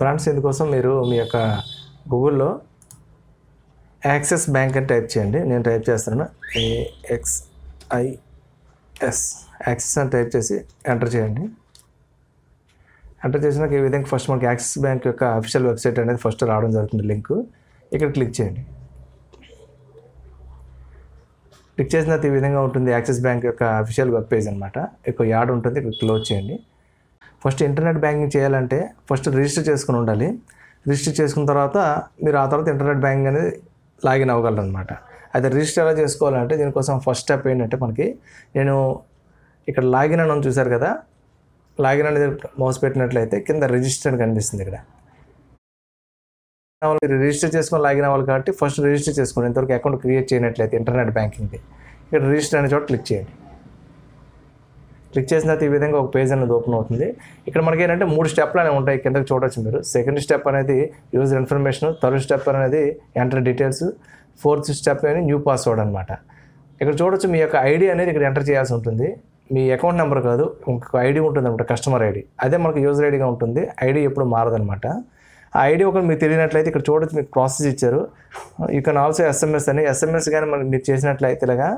Friends ఇందుకోసం మీరు మీ యొక్క గూగుల్లో యాక్సిస్ బ్యాంక్ అని టైప్ చేయండి. నేను టైప్ చేస్తున్నాను A X I S Axis అని టైప్ చేసి ఎంటర్ చేయండి. ఎంటర్ చేసినాక ఈ విధంగా ఫస్ట్ మనకి యాక్సిస్ బ్యాంక్ యొక్క అఫీషియల్ వెబ్సైట్ అనేది ఫస్ట్ రావడం జరుగుతుంది లింక్. ఇక్కడ క్లిక్ చేయండి. క్లిక్ చేసిన ఈ విధంగా ఉంటుంది యాక్సిస్ బ్యాంక్ యొక్క అఫీషియల్ వెబ్ పేజ్ అనమాట ఇక్కడ యాడ్ ఉంటుంది. ఇక్కడ క్లోజ్ చేయండి. ఫస్ట్ ఇంటర్నెట్ బ్యాంకింగ్ చేయాలంటే ఫస్ట్ రిజిస్టర్ చేసుకుని ఉండాలి. రిజిస్టర్ చేసుకున్న తర్వాత మీరు ఆ తర్వాత ఇంటర్నెట్ బ్యాంకింగ్ అనేది లాగిన్ అవ్వగలరు అనమాట అయితే రిజిస్టర్ ఎలా చేసుకోవాలంటే దీనికోసం ఫస్ట్ స్టెప్ ఏంటంటే మనకి నేను ఇక్కడ లాగిన్ అని చూశారు కదా? లాగిన్ అనేది మౌస్ పెట్టినట్లయితే కింద రిజిస్టర్ కనిపిస్తుంది ఇక్కడ. మీరు రిజిస్టర్ చేసుకొని లాగిన్ అవ్వాలి కాబట్టి ఫస్ట్ రిజిస్టర్ చేసుకోండి ఇంతవరకు అకౌంట్ క్రియేట్ చేయనట్లయితే ఇంటర్నెట్ బ్యాంకింగ్ది ఇక్కడ రిజిస్టర్ అనే చోట క్లిక్ చేయండి. క్లిక్ చేసిన తర్వాత ఈ విధంగా ఒక పేజ్ అనేది ఓపెన్ అవుతుంది. ఇక్కడ మనకి ఏంటంటే మూడు స్టెప్లు అనేవి ఉంటాయి. కిందకి చూడవచ్చు మీరు. సెకండ్ స్టెప్ అనేది యూజర్ ఇన్ఫర్మేషన్ థర్డ్ స్టెప్ అనేది ఎంటర్ డీటెయిల్స్ ఫోర్త్ స్టెప్ అనేది న్యూ పాస్వర్డ్ అనమాట ఇక్కడ చూడొచ్చు మీ యొక్క ఐడి అనేది ఇక్కడ ఎంటర్ చేయాల్సి ఉంటుంది. మీ అకౌంట్ నెంబర్ కాదు ఇంకొక ఐడి ఉంటుంది అనమాట కస్టమర్ ఐడి అదే మనకు యూజర్ ఐడిగా ఉంటుంది. ఐడి ఎప్పుడు మారదనమాట ఆ ఐడి ఒకరు మీకు తెలియనట్లయితే ఇక్కడ చూడొచ్చు మీకు ప్రాసెస్ ఇచ్చారు. యూ కెన్ ఆల్సో ఎస్ఎంఎస్ అని ఎస్ఎంఎస్ కానీ మనకి మీరు చేసినట్లయితే ఇలాగా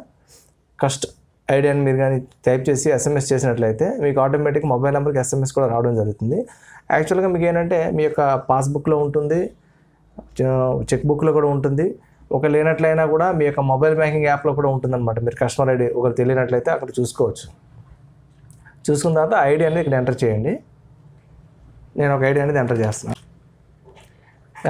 కస్ట్ ఐడి అని మీరు కానీ టైప్ చేసి ఎస్ఎంఎస్ చేసినట్లయితే మీకు ఆటోమేటిక్ మొబైల్ నెంబర్కి ఎస్ఎంఎస్ కూడా రావడం జరుగుతుంది. యాక్చువల్గా మీకు ఏంటంటే మీ యొక్క పాస్బుక్లో ఉంటుంది చెక్ బుక్లో కూడా ఉంటుంది. ఒక లేనట్లయినా కూడా మీ యొక్క మొబైల్ బ్యాంకింగ్ యాప్లో కూడా ఉంటుందన్నమాట. మీరు కస్టమర్ ఐడి ఒకరు తెలియనట్లయితే అక్కడ చూసుకోవచ్చు. చూసుకున్న తర్వాత ఐడి అనేది ఇక్కడ ఎంటర్ చేయండి. నేను ఒక ఐడి అనేది ఎంటర్ చేస్తున్నాను.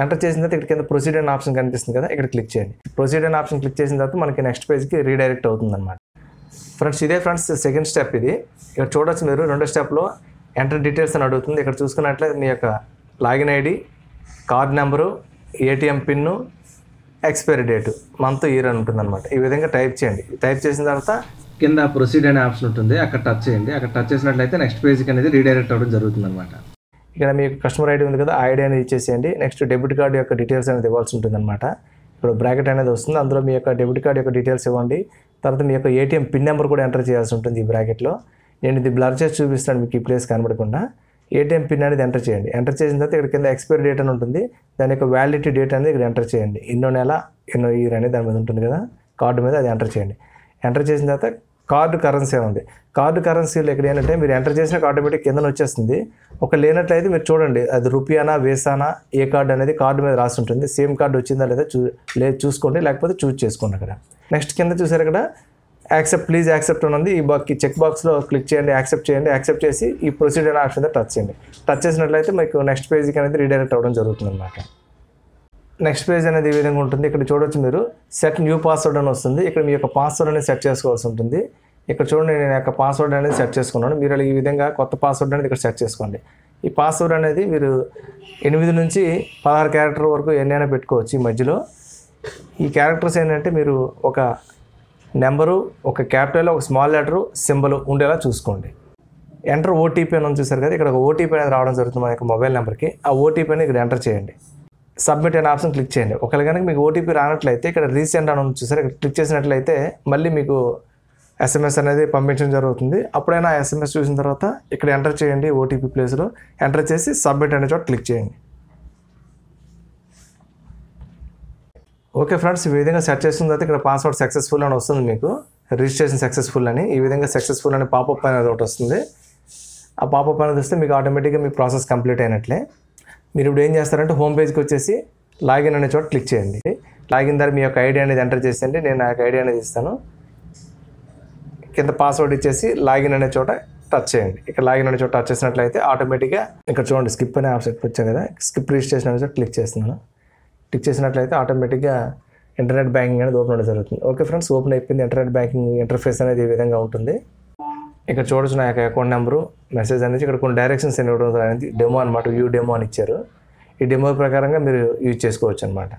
ఎంటర్ చేసిన తర్వాత ఇక్కడ కింద ప్రొసీడ్ ఆప్షన్ కనిపిస్తుంది కదా ఇక్కడ క్లిక్ చేయండి. ప్రొసీడ్ ఆప్షన్ క్లిక్ చేసిన తర్వాత మనకి నెక్స్ట్ పేజ్కి రీడైరెక్ట్ అవుతుంది అనమాట ఫ్రెండ్స్ ఇదే ఫ్రెండ్స్ సెకండ్ స్టెప్ ఇది. ఇక్కడ చూడొచ్చు మీరు రెండో స్టెప్లో ఎంటర్ డీటెయిల్స్ అని అడుగుతుంది. ఇక్కడ చూసుకున్నట్లయితే మీ యొక్క login ID card number ATM pin expiry date month year అని ఉంటుంది అనమాట ఈ విధంగా టైప్ చేయండి. టైప్ చేసిన తర్వాత కింద ప్రొసీడ్ అనే ఆప్షన్ ఉంటుంది. అక్కడ టచ్ చేయండి. అక్కడ టచ్ చేసినట్లయితే నెక్స్ట్ పేజ్కి అనేది రీడైరెక్ట్ అవ్వడం జరుగుతుంది అనమాట ఇక్కడ మీకు కస్టమర్ ఐడి ఉంది కదా ఆ ఐడి అనేది ఇచ్చేసేయండి. నెక్స్ట్ డెబిట్ కార్డు యొక్క డీటెయిల్స్ అనేది ఇవ్వాల్సి ఉంటుంది అనమాట ఇప్పుడు బ్రాకెట్ అనేది వస్తుంది. అందులో మీ యొక్క డెబిట్ కార్డు యొక్క డీటెయిల్స్ ఇవ్వండి. తర్వాత మీ యొక్క ఏటీఎం పిన్ నెంబర్ కూడా ఎంటర్ చేయాల్సి ఉంటుంది ఈ బ్రాకెట్లో నేను ఇది బ్లర్ చేసి చూపిస్తాను మీకు ఈ ప్లేస్ కనబడకుండా. ఏటీఎం పిన్ అనేది ఎంటర్ చేయండి. ఎంటర్ చేసిన తర్వాత ఇక్కడ కింద ఎక్స్పైరీ డేట్ అని ఉంటుంది. దాని యొక్క వ్యాలిడిటీ డేట్ అనేది ఇక్కడ ఎంటర్ చేయండి. ఎన్నో నెల ఎన్నో ఇయర్ అనేది దాని మీద ఉంటుంది కదా. కార్డు మీద అది ఎంటర్ చేయండి. ఎంటర్ చేసిన తర్వాత కార్డు కరెన్సీ ఉంది. కార్డు కరెన్సీలో ఎక్కడ ఏంటంటే మీరు ఎంటర్ చేసిన ఆటోమేటిక్ కింద వచ్చేస్తుంది. ఒక లేనట్లయితే మీరు చూడండి అది రూపియానా వేసానా ఏ కార్డు అనేది కార్డు మీద రాసి ఉంటుంది. సేమ్ కార్డు వచ్చిందా లేదా చూ లేదు చూసుకోండి. లేకపోతే చూజ్ చేసుకోండి అక్కడ. నెక్స్ట్ కింద చూసారు ఇక్కడ యాక్సెప్ట్ ప్లీజ్ యాక్సెప్ట్ అని ఉంది. ఈ బాక్ చెక్ బాక్స్లో క్లిక్ చేయండి యాక్సెప్ట్ చేయండి యాక్సెప్ట్ చేసి ఈ ప్రొసీజర్ ఆప్షన్ అయితే టచ్ చేయండి. టచ్ చేసినట్లయితే మీకు నెక్స్ట్ పేజ్కి అనేది రీడైరెక్ట్ అవ్వడం జరుగుతుంది అనమాట నెక్స్ట్ పేజ్ అనేది ఈ విధంగా ఉంటుంది. ఇక్కడ చూడొచ్చు మీరు సెట్ న్యూ పాస్వర్డ్ అని వస్తుంది. ఇక్కడ మీ యొక్క పాస్వర్డ్ అనేది సెట్ చేసుకోవాల్సి ఉంటుంది. ఇక్కడ చూడండి నేను యొక్క పాస్వర్డ్ అనేది సెట్ చేసుకున్నాను. మీరు ఈ విధంగా కొత్త పాస్వర్డ్ అనేది ఇక్కడ సెట్ చేసుకోండి. ఈ పాస్వర్డ్ అనేది మీరు ఎనిమిది నుంచి పదహారు క్యారెక్టర్ వరకు ఎన్నైనా పెట్టుకోవచ్చు ఈ మధ్యలో. ఈ క్యారెక్టర్స్ ఏంటంటే మీరు ఒక నెంబరు ఒక క్యాపిటల్ ఒక స్మాల్ లెటరు సింబల్ ఉండేలా చూసుకోండి. ఎంటర్ ఓటీపీ అని చూసారు కదా ఇక్కడ ఒక ఓటీపీ అనేది రావడం జరుగుతుంది మన యొక్క మొబైల్ నెంబర్కి. ఆ ఓటీపీ అనేది ఇక్కడ ఎంటర్ చేయండి. సబ్మిట్ అనే ఆప్షన్ క్లిక్ చేయండి. ఒకవేళ కనుక మీకు ఓటీపీ రానట్లయితే ఇక్కడ రీసెంట్ అని చూసారు ఇక్కడ క్లిక్ చేసినట్లయితే మళ్ళీ మీకు ఎస్ఎంఎస్ అనేది పంపించడం జరుగుతుంది. అప్పుడైనా ఎస్ఎంఎస్ చూసిన తర్వాత ఇక్కడ ఎంటర్ చేయండి ఓటీపీ ప్లేస్లో ఎంటర్ చేసి సబ్మిట్ అనే చోట క్లిక్ చేయండి. ఓకే ఫ్రెండ్స్ ఈ విధంగా సెట్ చేసిన తర్వాత ఇక్కడ పాస్వర్డ్ సక్సెస్ఫుల్ అని వస్తుంది మీకు. రిజిస్ట్రేషన్ సక్సెస్ఫుల్ అని. ఈ విధంగా సక్సెస్ఫుల్ అని పాపప్ అనేది ఒకటి వస్తుంది. ఆ పాపప్ అనేది వస్తే మీకు ఆటోమేటిక్గా మీ ప్రాసెస్ కంప్లీట్ అయినట్లే. మీరు ఇప్పుడు ఏం చేస్తారంటే హోమ్ పేజ్కి వచ్చేసి లాగిన్ అనే చోట క్లిక్ చేయండి. లాగిన్ ద్వారా మీ యొక్క ఐడి అనేది ఎంటర్ చేసేయండి. నేను నా యొక్క ఐడి అనేది ఇస్తాను. కింద పాస్వర్డ్ ఇచ్చేసి లాగిన్ అనే చోట టచ్ చేయండి. ఇక్కడ లాగిన్ అనే చోట టచ్ చేసినట్లయితే ఆటోమేటిక్గా ఇక్కడ చూడండి స్కిప్ అనే ఆప్షన్ వచ్చాను కదా. స్కిప్ రిజిస్ట్రేషన్ అనే చోట క్లిక్ చేస్తున్నాను. టిక్ చేసినట్లయితే ఆటోమేటిక్గా ఇంటర్నెట్ బ్యాంకింగ్ అనేది ఓపెన్ అవ్వడం జరుగుతుంది. ఓకే ఫ్రెండ్స్ ఓపెన్ అయిపోయింది. ఇంటర్నెట్ బ్యాంకింగ్ ఇంటర్ఫేస్ అనేది ఈ విధంగా ఉంటుంది. ఇక్కడ చూడొచ్చు నా యొక్క అకౌంట్ నెంబరు మెసేజ్ అనేది ఇక్కడ కొన్ని డైరెక్షన్స్ ఇవ్వడం అనేది డెమో అనమాట వ్యూ డెమో అని ఇచ్చారు. ఈ డెమో ప్రకారంగా మీరు యూజ్ చేసుకోవచ్చు అనమాట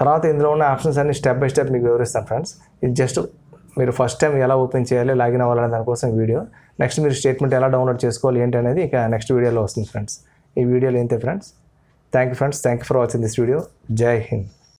తర్వాత ఇందులో ఉన్న ఆప్షన్స్ అన్ని స్టెప్ బై స్టెప్ మీకు వివరిస్తాను ఫ్రెండ్స్. ఇది జస్ట్ మీరు ఫస్ట్ టైం ఎలా ఓపెన్ చేయాలి లాగిన్ అవ్వాలనే దానికోసం వీడియో. నెక్స్ట్ మీరు స్టేట్మెంట్ ఎలా డౌన్లోడ్ చేసుకోవాలి ఏంటి అనేది ఇక నెక్స్ట్ వీడియోలో వస్తుంది ఫ్రెండ్స్. ఈ వీడియోలో ఏంటి friends? Thank you friends. Thank you for watching this video. Jai Hind.